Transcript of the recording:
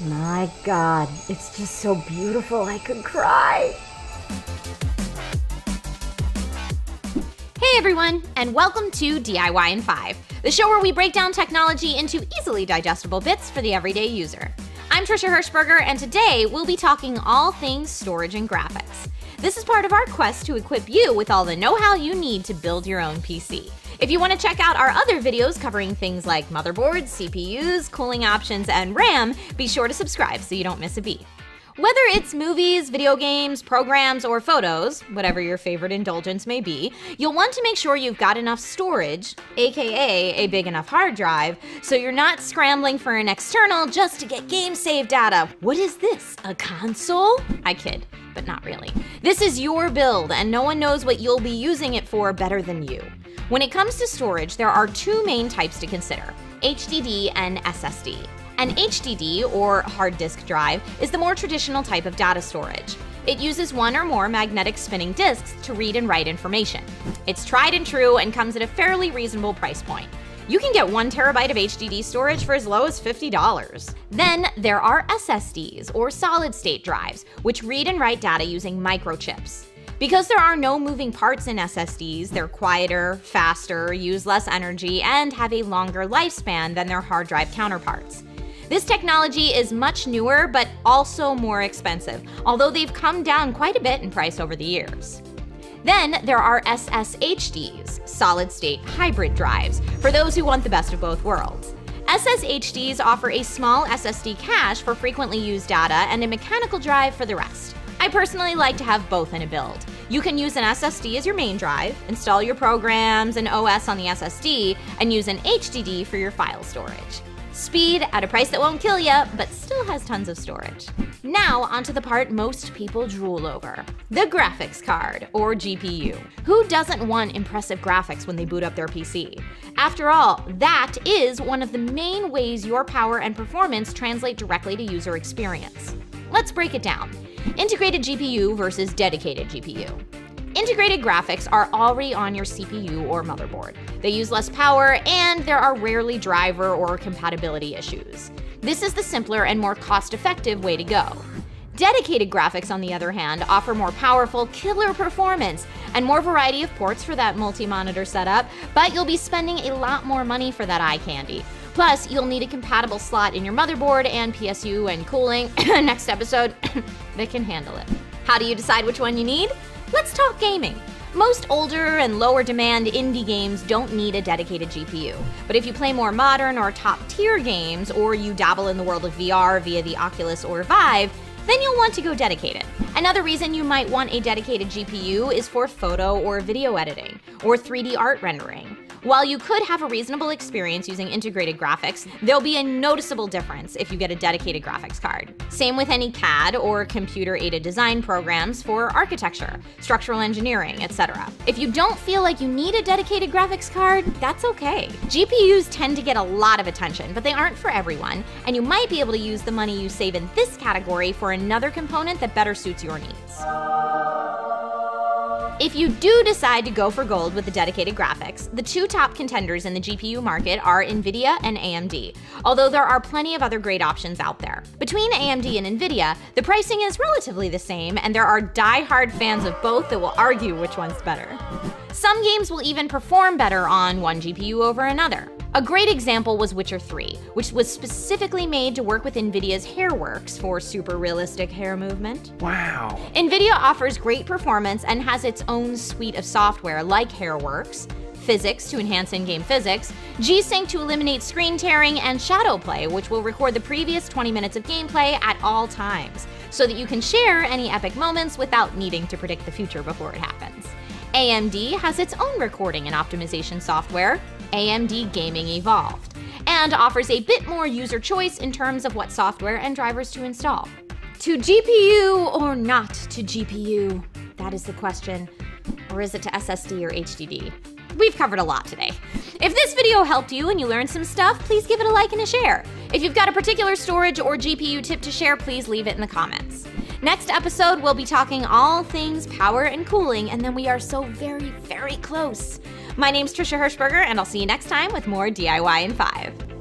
My god, it's just so beautiful, I could cry. Hey everyone, and welcome to DIY in 5, the show where we break down technology into easily digestible bits for the everyday user. I'm Trisha Hershberger, and today we'll be talking all things storage and graphics. This is part of our quest to equip you with all the know how you need to build your own PC. If you want to check out our other videos covering things like motherboards, CPUs, cooling options, and RAM, be sure to subscribe so you don't miss a beat. Whether it's movies, video games, programs, or photos, whatever your favorite indulgence may be, you'll want to make sure you've got enough storage, aka a big enough hard drive, so you're not scrambling for an external just to get game save data. What is this? A console? I kid, but not really. This is your build, and no one knows what you'll be using it for better than you. When it comes to storage, there are two main types to consider HDD and SSD. An HDD, or hard disk drive, is the more traditional type of data storage. It uses one or more magnetic spinning disks to read and write information. It's tried and true and comes at a fairly reasonable price point. You can get one terabyte of HDD storage for as low as $50. Then there are SSDs, or solid state drives, which read and write data using microchips. Because there are no moving parts in SSDs, they're quieter, faster, use less energy, and have a longer lifespan than their hard drive counterparts. This technology is much newer, but also more expensive, although they've come down quite a bit in price over the years. Then there are SSHDs, solid state hybrid drives, for those who want the best of both worlds. SSHDs offer a small SSD cache for frequently used data and a mechanical drive for the rest. I personally like to have both in a build. You can use an SSD as your main drive, install your programs and OS on the SSD, and use an HDD for your file storage. Speed at a price that won't kill you, but still has tons of storage. Now, onto the part most people drool over the graphics card, or GPU. Who doesn't want impressive graphics when they boot up their PC? After all, that is one of the main ways your power and performance translate directly to user experience. Let's break it down. Integrated GPU versus dedicated GPU. Integrated graphics are already on your CPU or motherboard. They use less power, and there are rarely driver or compatibility issues. This is the simpler and more cost-effective way to go. Dedicated graphics, on the other hand, offer more powerful, killer performance and more variety of ports for that multi-monitor setup, but you'll be spending a lot more money for that eye candy. Plus, you'll need a compatible slot in your motherboard and PSU and cooling, next episode, that can handle it. How do you decide which one you need? Let's talk gaming. Most older and lower demand indie games don't need a dedicated GPU. But if you play more modern or top tier games, or you dabble in the world of VR via the Oculus or Vive, then you'll want to go dedicated. Another reason you might want a dedicated GPU is for photo or video editing, or 3D art rendering. While you could have a reasonable experience using integrated graphics, there'll be a noticeable difference if you get a dedicated graphics card. Same with any CAD or computer-aided design programs for architecture, structural engineering, etc. If you don't feel like you need a dedicated graphics card, that's okay. GPUs tend to get a lot of attention, but they aren't for everyone, and you might be able to use the money you save in this category for another component that better suits your needs. If you do decide to go for gold with the dedicated graphics, the two top contenders in the GPU market are NVIDIA and AMD, although there are plenty of other great options out there. Between AMD and NVIDIA, the pricing is relatively the same, and there are die-hard fans of both that will argue which one's better. Some games will even perform better on one GPU over another. A great example was Witcher 3, which was specifically made to work with NVIDIA's Hairworks for super realistic hair movement. Wow. NVIDIA offers great performance and has its own suite of software like Hairworks, PhysX to enhance in-game physics, G-Sync to eliminate screen tearing, and Shadowplay, which will record the previous 20 minutes of gameplay at all times, so that you can share any epic moments without needing to predict the future before it happens. AMD has its own recording and optimization software, AMD Gaming Evolved, and offers a bit more user choice in terms of what software and drivers to install. To GPU or not to GPU? That is the question. Or is it to SSD or HDD? We've covered a lot today. If this video helped you and you learned some stuff, please give it a like and a share. If you've got a particular storage or GPU tip to share, please leave it in the comments. Next episode, we'll be talking all things power and cooling, and then we are so very, very close. My name's Trisha Hershberger, and I'll see you next time with more DIY in 5.